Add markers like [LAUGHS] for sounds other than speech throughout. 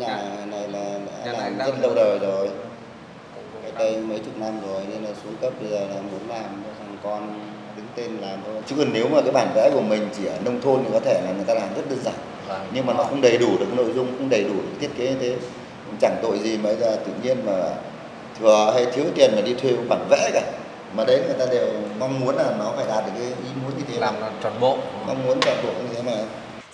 nhà này là Nhà này rất lâu đời rồi. Cách đây mấy chục năm rồi nên là xuống cấp bây giờ là muốn làm cho thằng con đứng tên làm thôi. Chứ còn nếu mà cái bản vẽ của mình chỉ ở nông thôn thì có thể là người ta làm rất đơn giản. Vâng. nhưng mà nó không đầy đủ được nội dung không đầy đủ được thiết kế như thế. Chẳng tội gì mà giờ tự nhiên mà thừa hay thiếu tiền mà đi thuê một bản vẽ cả. Mà đấy người ta đều mong muốn là nó phải đạt được cái ý muốn như thế làm là tròn bộ. Mong muốn toàn bộ như thế mà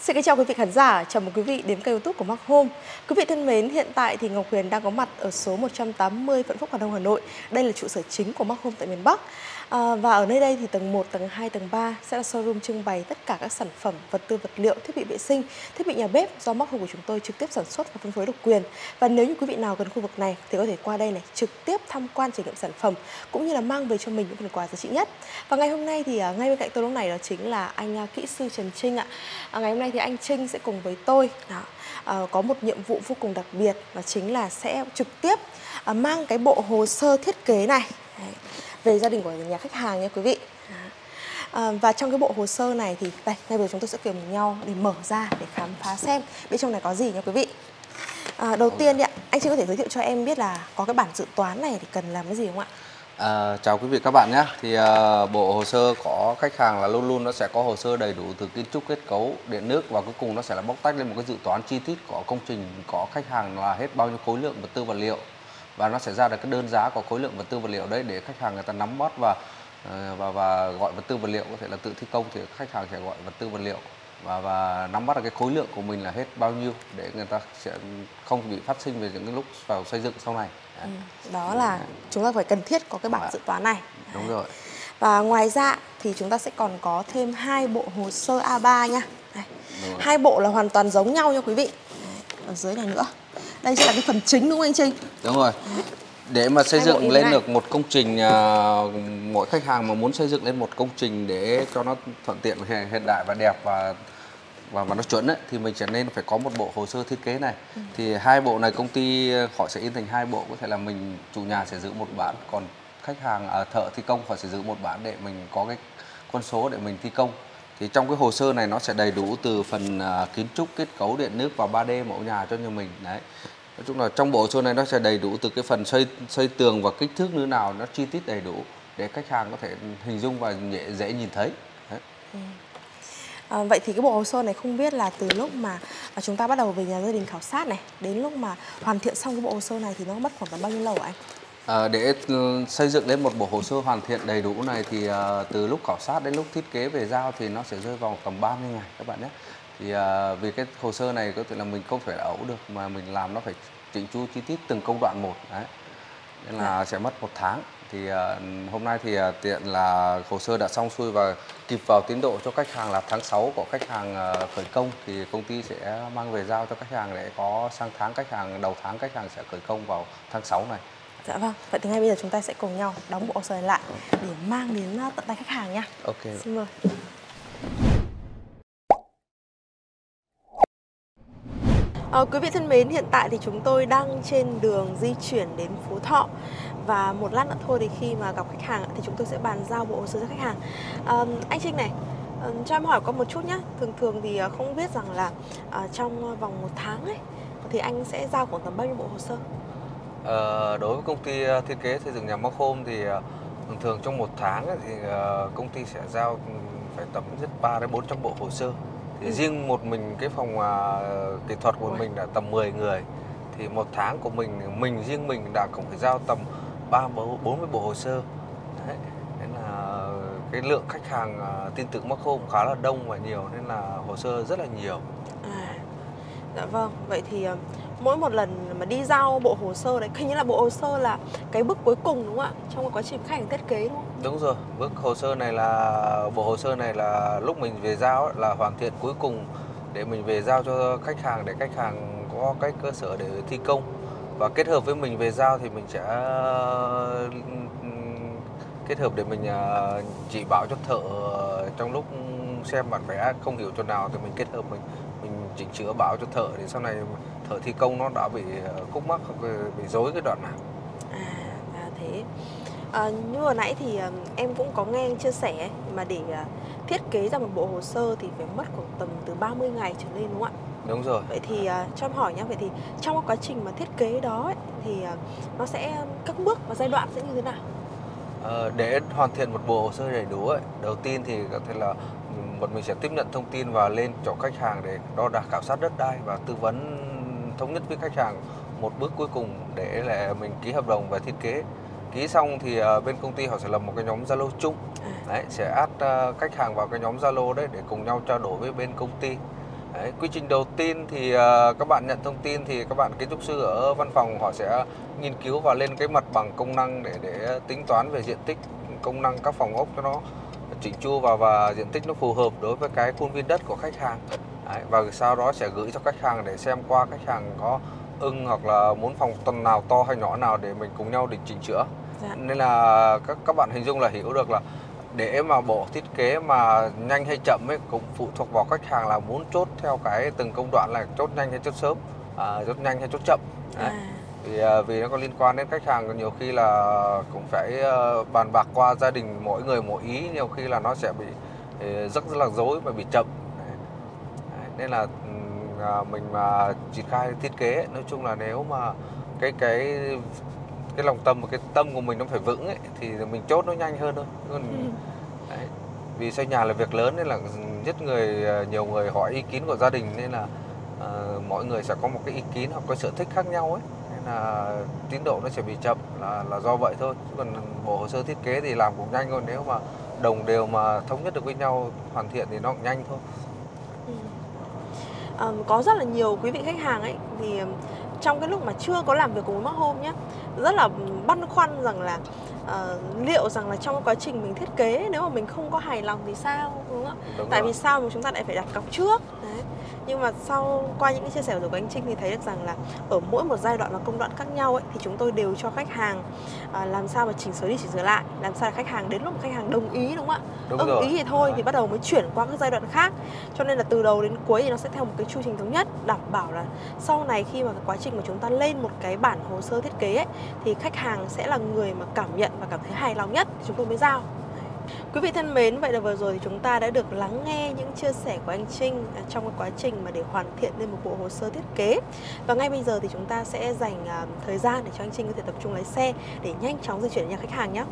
Xin kính chào quý vị khán giả, chào mừng quý vị đến kênh youtube của Mark Home. Quý vị thân mến, hiện tại thì Ngọc Huyền đang có mặt ở số 180 Phận Phúc Hà Đông Hà Nội. Đây là trụ sở chính của Mark Home tại miền Bắc. À, và ở nơi đây thì tầng 1, tầng 2, tầng 3 sẽ là showroom trưng bày tất cả các sản phẩm, vật tư vật liệu, thiết bị vệ sinh, thiết bị nhà bếp do móc hồ của chúng tôi trực tiếp sản xuất và phân phối độc quyền. Và nếu như quý vị nào gần khu vực này thì có thể qua đây này trực tiếp tham quan trải nghiệm sản phẩm cũng như là mang về cho mình những phần quà giá trị nhất. Và ngày hôm nay thì à, ngay bên cạnh tôi lúc này đó chính là anh à, kỹ sư Trần Trinh ạ. À, ngày hôm nay thì anh Trinh sẽ cùng với tôi đó, à, có một nhiệm vụ vô cùng đặc biệt và chính là sẽ trực tiếp à, mang cái bộ hồ sơ thiết kế này đấy, về gia đình của nhà khách hàng nha quý vị. À, và trong cái bộ hồ sơ này thì đây ngay bây giờ chúng tôi sẽ cùng nhau để mở ra để khám phá xem bên trong này có gì nha quý vị. À, đầu tiên thì ạ, anh Trinh có thể giới thiệu cho em biết là có cái bản dự toán này thì cần làm cái gì không ạ? À, chào quý vị các bạn nhé. Thì à, bộ hồ sơ có khách hàng là luôn luôn nó sẽ có hồ sơ đầy đủ từ kiến trúc kết cấu, điện nước và cuối cùng nó sẽ là bóc tách lên một cái dự toán chi tiết của công trình có khách hàng là hết bao nhiêu khối lượng vật tư vật liệu và nó sẽ ra được cái đơn giá của khối lượng vật tư vật liệu đấy để khách hàng người ta nắm bắt và ờ, và và gọi vật tư vật liệu có thể là tự thi công thì khách hàng sẽ gọi vật tư vật liệu và và nắm bắt được cái khối lượng của mình là hết bao nhiêu để người ta sẽ không bị phát sinh về những cái lúc vào xây dựng sau này. Đấy. Đó là chúng ta phải cần thiết có cái bản Dạ. dự toán này. Đúng rồi. Và ngoài ra thì chúng ta sẽ còn có thêm hai bộ hồ sơ A3 nha. Hai bộ là hoàn toàn giống nhau nha quý vị. Ở dưới này nữa. Đây sẽ là cái phần chính đúng không anh Trinh? Đúng rồi. Để mà xây dựng lên này. được một công trình à, mỗi khách hàng mà muốn xây dựng lên một công trình để cho nó thuận tiện hiện đại và đẹp và và và nó chuẩn ấy, thì mình sẽ nên phải có một bộ hồ sơ thiết kế này. Ừ. Thì hai bộ này công ty họ sẽ in thành hai bộ, có thể là mình chủ nhà sẽ giữ một bản, còn khách hàng à, thợ thi công họ sẽ giữ một bản để mình có cái con số để mình thi công. Thì trong cái hồ sơ này nó sẽ đầy đủ từ phần uh, kiến trúc, kết cấu, điện nước và 3D mẫu nhà cho nhà mình. Đấy. Nói chung là trong bộ hồ sơ này nó sẽ đầy đủ từ cái phần xây xây tường và kích thước như nào nó chi tiết đầy đủ để khách hàng có thể hình dung và dễ, dễ nhìn thấy. Đấy. Ừ. À, vậy thì cái bộ hồ sơ này không biết là từ lúc mà à, chúng ta bắt đầu về nhà gia đình khảo sát này đến lúc mà hoàn thiện xong cái bộ hồ sơ này thì nó mất khoảng tầm bao nhiêu lâu ạ anh? À, để ừ, xây dựng lên một bộ hồ sơ hoàn thiện đầy đủ này thì à, từ lúc khảo sát đến lúc thiết kế về giao thì nó sẽ rơi vào tầm 30 ngày các bạn nhé. Thì à, vì cái hồ sơ này có thể là mình không thể ẩu được mà mình làm nó phải chỉnh chu chi tiết từng công đoạn một đấy. Nên là sẽ mất một tháng. Thì à, hôm nay thì à, tiện là hồ sơ đã xong xuôi và kịp vào tiến độ cho khách hàng là tháng 6 của khách hàng à, khởi công thì công ty sẽ mang về giao cho khách hàng để có sang tháng khách hàng đầu tháng khách hàng sẽ khởi công vào tháng 6 này. Dạ vâng. Vậy thì ngay bây giờ chúng ta sẽ cùng nhau đóng bộ hồ sơ lại để mang đến à, tận tay khách hàng nha. Ok. Xin mời. Ờ, quý vị thân mến, hiện tại thì chúng tôi đang trên đường di chuyển đến Phú Thọ và một lát nữa thôi thì khi mà gặp khách hàng thì chúng tôi sẽ bàn giao bộ hồ sơ cho khách hàng. Ờ, anh Trinh này, ờ, cho em hỏi có một chút nhé. Thường thường thì ờ, không biết rằng là ờ, trong vòng một tháng ấy thì anh sẽ giao khoảng tầm bao nhiêu bộ hồ sơ? Ờ, đối với công ty ờ, thiết kế xây dựng nhà Mark Home thì ờ, thường thường trong một tháng ấy, thì công ty sẽ giao ừ, phải tầm nhất 3 đến 400 bộ hồ sơ. Thì Ừ. riêng một mình cái phòng kỹ thuật của Ui. mình đã tầm 10 người. Thì một tháng của mình mình riêng mình đã cũng phải giao tầm 3 bộ 40 bộ hồ sơ. Đấy. Nên là cái lượng khách hàng tin tưởng Mark Home khá là đông và nhiều nên là hồ sơ rất là nhiều. À, dạ vâng. Vậy thì mỗi một lần mà đi giao bộ hồ sơ đấy, hình như là bộ hồ sơ là cái bước cuối cùng đúng không ạ? Trong quá trình khách hàng thiết kế đúng không? Đúng rồi, bước hồ sơ này là bộ hồ sơ này là lúc mình về giao ấy, là hoàn thiện cuối cùng để mình về giao cho khách hàng để khách hàng có cái cơ sở để thi công và kết hợp với mình về giao thì mình sẽ kết hợp để mình à, chỉ bảo cho thợ ờ, trong lúc xem bản vẽ không hiểu chỗ nào thì mình kết hợp mình mình chỉnh sửa bảo cho thợ để sau này thợ thi công nó đã bị ờ, khúc mắc hoặc bị rối cái đoạn nào. À, là thế. À, như vừa nãy thì ừm, em cũng có nghe anh chia sẻ ấy, mà để à, thiết kế ra một bộ hồ sơ thì phải mất khoảng tầm từ 30 ngày trở lên đúng không ạ? Đúng rồi. Vậy thì uh, cho em hỏi nhé, vậy thì trong quá trình mà thiết kế đó ấy, thì uh, nó sẽ các bước và giai đoạn sẽ như thế nào? Ờ, để hoàn thiện một bộ hồ sơ đầy đủ ấy, đầu tiên thì có thể là một mình sẽ tiếp nhận thông tin và lên chỗ khách hàng để đo đạc khảo sát đất đai và tư vấn thống nhất với khách hàng một bước cuối cùng để là mình ký hợp đồng và thiết kế. Ký xong thì ờ, bên công ty họ sẽ lập một cái nhóm Zalo chung. Đấy sẽ add ờ, khách hàng vào cái nhóm Zalo đấy để cùng nhau trao đổi với bên công ty. Đấy, quy trình đầu tiên thì uh, các bạn nhận thông tin thì các bạn kiến trúc sư ở văn phòng họ sẽ nghiên cứu và lên cái mặt bằng công năng để để tính toán về diện tích công năng các phòng ốc cho nó chỉnh chu và và diện tích nó phù hợp đối với cái khuôn viên đất của khách hàng đấy, và sau đó sẽ gửi cho khách hàng để xem qua khách hàng có ưng hoặc là muốn phòng tầng nào to hay nhỏ nào để mình cùng nhau định chỉnh sửa Dạ. nên là các các bạn hình dung là hiểu được là để mà bộ thiết kế mà nhanh hay chậm ấy cũng phụ thuộc vào khách hàng là muốn chốt theo cái từng công đoạn là chốt nhanh hay chốt sớm à, chốt nhanh hay chốt chậm Đấy. À. vì à, vì nó có liên quan đến khách hàng nhiều khi là cũng phải ờ, bàn bạc qua gia đình mỗi người mỗi ý nhiều khi là nó sẽ bị ờ, rất rất là dối và bị chậm nên là à, mình mà triển khai thiết kế nói chung là nếu mà cái cái cái lòng tâm và cái tâm của mình nó phải vững ấy thì mình chốt nó nhanh hơn thôi còn Ừ. đấy. vì xây nhà là việc lớn nên là nhất người ờ, nhiều người hỏi ý kiến của gia đình nên là ờ, mọi người sẽ có một cái ý kiến hoặc có sở thích khác nhau ấy nên là tiến độ nó sẽ bị chậm là là do vậy thôi chứ còn bộ hồ sơ thiết kế thì làm cũng nhanh thôi nếu mà đồng đều mà thống nhất được với nhau hoàn thiện thì nó cũng nhanh thôi. Ờm, có rất là nhiều quý vị khách hàng ấy thì trong cái lúc mà chưa có làm việc cùng với Mark Home nhé rất là băn khoăn rằng là ờ, liệu rằng là trong quá trình mình thiết kế nếu mà mình không có hài lòng thì sao đúng không ạ? Đúng Tại rồi. vì sao mà chúng ta lại phải đặt cọc trước đấy. Nhưng mà sau qua những cái chia sẻ của anh Trinh thì thấy được rằng là ở mỗi một giai đoạn và công đoạn khác nhau ấy thì chúng tôi đều cho khách hàng à, làm sao mà chỉnh sửa đi chỉnh sửa lại. Làm sao là khách hàng đến lúc mà khách hàng đồng ý đúng không ạ? Đúng ưng ý thì thôi thì bắt đầu mới chuyển qua các giai đoạn khác. Cho nên là từ đầu đến cuối thì nó sẽ theo một cái chu trình thống nhất đảm bảo là sau này khi mà cái quá trình mà chúng ta lên một cái bản hồ sơ thiết kế ấy, thì khách hàng sẽ là người mà cảm nhận và cảm thấy hài lòng nhất thì chúng tôi mới giao Quý vị thân mến, vậy là vừa rồi thì chúng ta đã được lắng nghe những chia sẻ của anh Trinh à, trong cái quá trình mà để hoàn thiện lên một bộ hồ sơ thiết kế. Và ngay bây giờ thì chúng ta sẽ dành à, thời gian để cho anh Trinh có thể tập trung lái xe để nhanh chóng di chuyển đến nhà khách hàng nhé.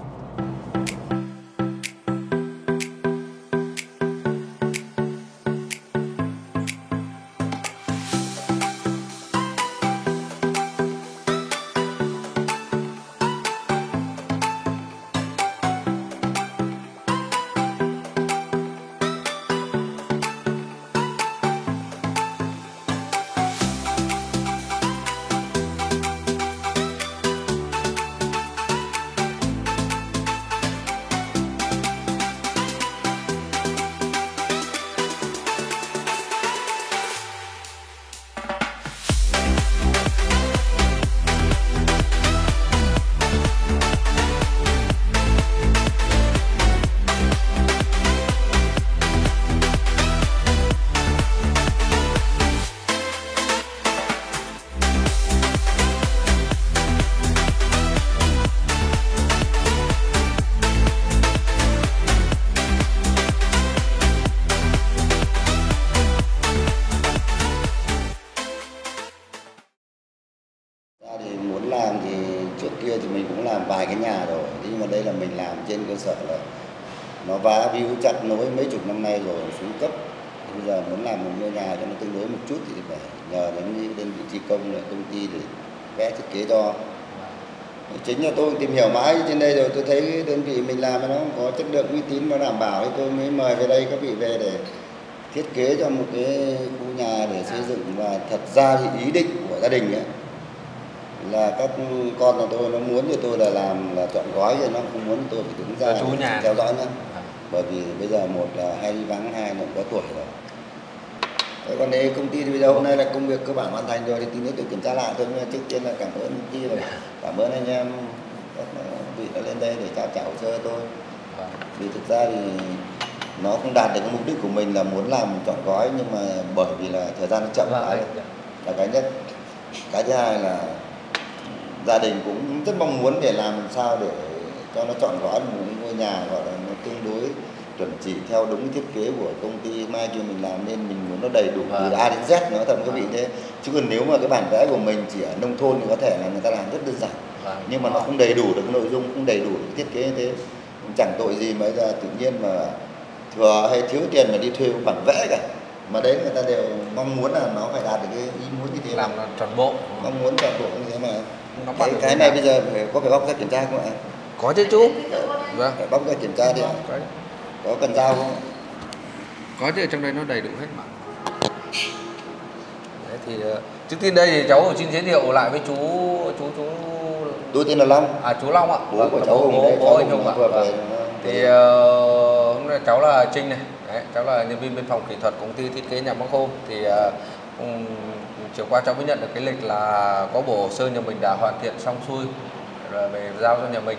Nhờ đến đơn vị thi công là công ty để vẽ thiết kế cho chính là tôi tìm hiểu mãi trên đây rồi tôi thấy đơn vị mình làm nó có chất lượng uy tín nó đảm bảo thì tôi mới mời về đây các vị về để thiết kế cho một cái khu nhà để xây dựng. Và thật ra thì ý định của gia đình ấy là các con của tôi nó muốn cho tôi là làm là chọn gói rồi nó không muốn tôi phải đứng ra chú nhà. theo dõi nữa. Bởi vì bây giờ một là hay đi vắng hai là có tuổi rồi Thế còn đấy công ty thì bây giờ hôm nay là công việc cơ bản hoàn thành rồi thì tí nữa tôi kiểm tra lại thôi nhưng mà trước tiên là cảm ơn công ty và cảm ơn anh em các vị đã lên đây để trao trả hồ sơ tôi Vâng. vì thực ra thì nó không đạt được cái mục đích của mình là muốn làm chọn gói nhưng mà bởi vì là thời gian nó chậm Vâng, lại dạ. là cái nhất cái thứ hai là gia đình cũng rất mong muốn để làm sao để cho nó chọn gói một ngôi nhà gọi là nó tương đối chuẩn chỉ theo đúng thiết kế của công ty mai kia mình làm nên mình muốn nó đầy đủ từ Vâng. A đến Z nó thật các vị Vâng. thế. Chứ còn nếu mà cái bản vẽ của mình chỉ ở nông thôn thì có thể là người ta làm rất đơn giản. Vâng. nhưng mà nó không đầy đủ được nội dung không đầy đủ được thiết kế như thế. Chẳng tội gì mà giờ tự nhiên mà thừa hay thiếu tiền mà đi thuê một bản vẽ cả. Mà đấy người ta đều mong muốn là nó phải đạt được cái ý muốn như thế. Làm là tròn bộ. Mong muốn toàn bộ như thế mà. Nó cái, cái này bây giờ phải có phải bóc ra kiểm tra không ạ? Có chứ chú. Vâng. phải bóc ra kiểm tra đi ạ. Có, cần dao không? Có chứ trong đây nó đầy đủ hết mà. Đấy thì ờ, trước tiên đây thì cháu xin giới thiệu lại với chú chú chú tôi tên là Long. À chú Long ạ. Bố Vâng, của cháu bố, bố, bố anh Hùng ạ. Vâng. thì ờ, hôm nay cháu là Trinh này. Đấy, cháu là nhân viên bên phòng kỹ thuật công ty thiết kế nhà băng khô. Thì ừm, chiều qua cháu mới nhận được cái lịch là có bộ hồ sơ nhà mình đã hoàn thiện xong xuôi rồi về giao cho nhà mình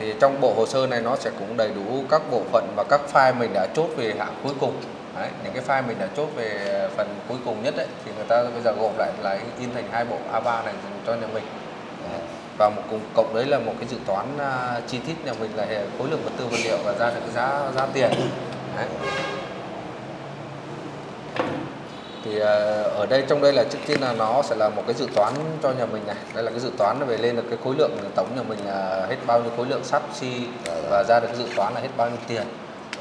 thì trong bộ hồ sơ này nó sẽ cũng đầy đủ các bộ phận và các file mình đã chốt về hạng cuối cùng Đấy, những cái file mình đã chốt về phần cuối cùng nhất đấy thì người ta bây giờ gộp lại là in thành hai bộ A3 này cho nhà mình Đấy. và một cùng cộng đấy là một cái dự toán à, chi tiết nhà mình là khối lượng vật tư vật liệu và ra được cái giá giá tiền đấy thì à, ở đây trong đây là trước tiên là nó sẽ là một cái dự toán cho nhà mình này. Đây là cái dự toán về lên được cái khối lượng tổng nhà mình là hết bao nhiêu khối lượng sắt xi và ra được cái dự toán là hết bao nhiêu tiền.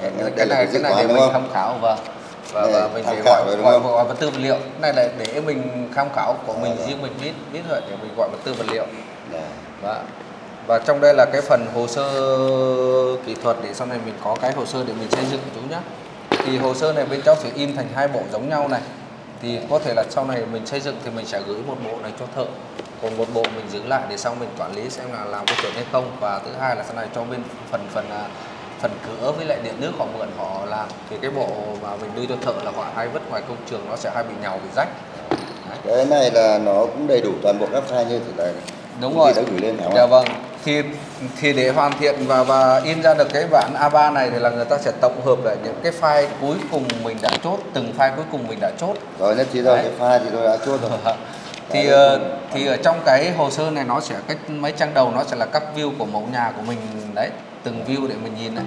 Cái, là cái này cái này để đúng mình tham khảo và và, và mình khảo gọi rồi gọi, không? gọi vật tư vật liệu. Cái này là để mình tham khảo của mình Dạ. riêng mình biết biết thôi để mình gọi vật tư vật liệu. Dạ. và và trong đây là cái phần hồ sơ kỹ thuật để sau này mình có cái hồ sơ để mình xây dựng chú nhé thì hồ sơ này bên cháu sẽ in thành hai bộ giống nhau này thì có thể là sau này mình xây dựng thì mình sẽ gửi một bộ này cho thợ còn một bộ mình giữ lại để sau mình quản lý xem là làm có chuẩn hay không. Và thứ hai là sau này cho bên phần phần à, phần cửa với lại điện nước họ mượn họ làm. Thì cái bộ mà mình đưa cho thợ là họ hay vứt ngoài công trường nó sẽ hay bị nhàu bị rách. Đấy. cái này là nó cũng đầy đủ toàn bộ các file như thế này. Đúng rồi. Đã gửi lên dạ vâng thì thì để hoàn thiện và và in ra được cái bản A3 này thì là người ta sẽ tổng hợp lại những cái file cuối cùng mình đã chốt từng file cuối cùng mình đã chốt. Rồi nhất trí rồi cái file thì tôi đã chốt rồi. [LAUGHS] Thì Đấy. ờ, thì ở trong cái hồ sơ này nó sẽ cái mấy trang đầu nó sẽ là các view của mẫu nhà của mình đấy từng view để mình nhìn đấy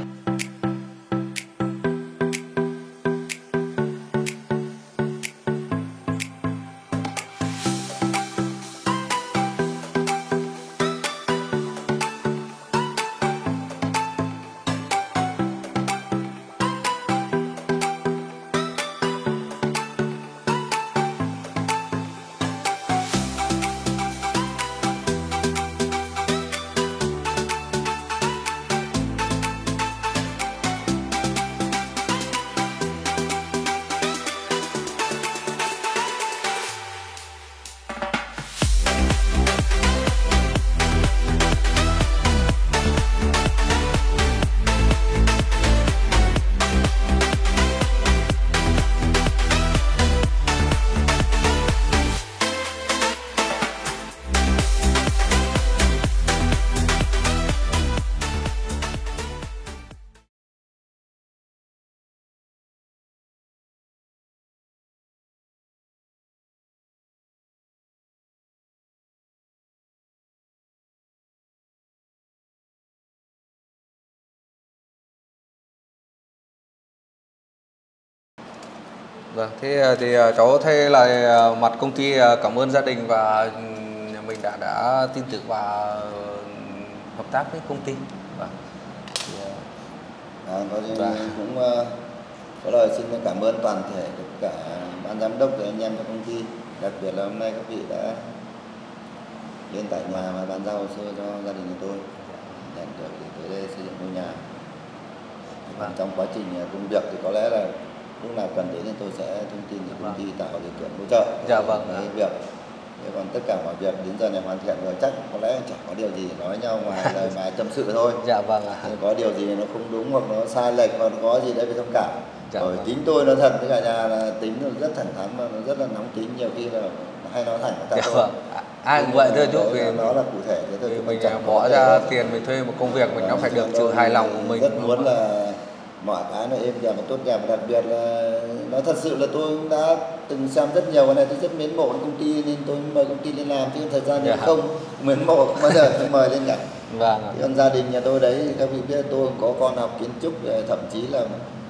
Vâng, thế ờ, thì ờ, cháu thay lại ờ, mặt công ty cảm ơn gia đình và nhà mình đã đã tin tưởng và hợp tác với công ty. Vâng. Thì, À, có gì Vâng. cũng có lời xin cảm ơn toàn thể tất cả ban giám đốc và anh em trong công ty đặc biệt là hôm nay các vị đã đến tại nhà và bàn giao hồ sơ cho gia đình của tôi nhận được để tới đây xây dựng ngôi nhà Vâng. trong quá trình công việc thì có lẽ là lúc nào cần đến thì tôi sẽ thông tin để công Vâng. ty tạo điều kiện hỗ trợ Dạ vâng cái ạ. việc Thế còn tất cả mọi việc đến giờ này hoàn thiện rồi chắc có lẽ chẳng có điều gì nói nhau ngoài [LAUGHS] lời bài tâm sự thôi Dạ vâng ạ. Nếu có điều gì nó không đúng hoặc nó sai lệch hoặc nó có gì đấy phải thông cảm Dạ rồi vâng. tính tôi nó thật với cả nhà là tính nó rất thẳng thắn và nó rất là nóng tính nhiều khi là hay nói thẳng với ta Dạ vâng. À, Ai cũng vậy thôi chú vì nó là cụ thể thế thôi mình bỏ ra tiền mình thuê một công việc mình nó Vâng, phải được sự hài lòng của mình. rất muốn là mọi cái nó êm đềm và tốt đẹp và đặc biệt là nói thật sự là tôi cũng đã từng xem rất nhiều cái này tôi rất mến mộ công ty nên tôi mời công ty lên làm chứ thật ra nếu Dạ. không mến mộ không bao giờ tôi mời lên cả vâng còn gia đình nhà tôi đấy các vị biết tôi có con học kiến trúc thậm chí là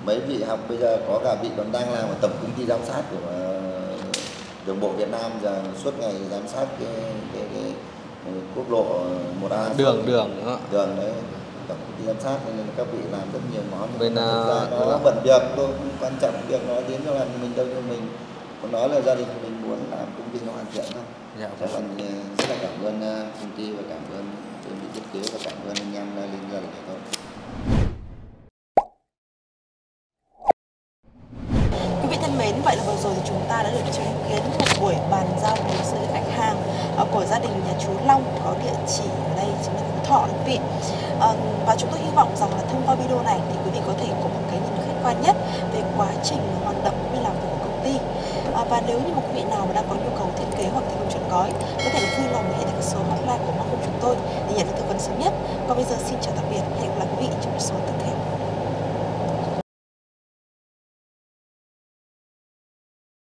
mấy vị học bây giờ có cả vị còn đang làm ở tổng công ty giám sát của ờ, đường bộ Việt Nam giờ suốt ngày giám sát cái, cái, cái, cái quốc lộ 1A đường đường nữa. đường đấy tổng công ty giám sát nên là các vị làm rất nhiều món. Bên, thực ra ờ, nó là- bận việc tôi không quan trọng việc nó đến cho làm mình đâu cho mình. Còn nói là gia đình mình muốn làm công ty nó hoàn thiện thôi. Dạ Thế vâng. còn ờ, rất là cảm ơn ờ, công ty và cảm ơn đơn vị thiết kế và cảm ơn anh em liên gia đình tôi Quý vị thân mến, vậy là vừa rồi thì chúng ta đã được chứng kiến một buổi bàn giao hồ sơ với khách hàng ờ, của gia đình nhà chú Long có địa chỉ ở đây chính là Phú Thọ quý vị. Và chúng tôi hy vọng rằng là thông qua video này thì quý vị có thể có một cái nhìn khách quan nhất về quá trình hoạt động cũng như làm việc của công ty. Ờ, và nếu như một quý vị nào mà đang có nhu cầu thiết kế hoặc thi công trọn gói có thể là vui lòng liên hệ tới số hotline của Mark chúng tôi để nhận được tư vấn sớm nhất. Còn bây giờ xin chào tạm biệt, hẹn gặp lại quý vị trong số tiếp theo.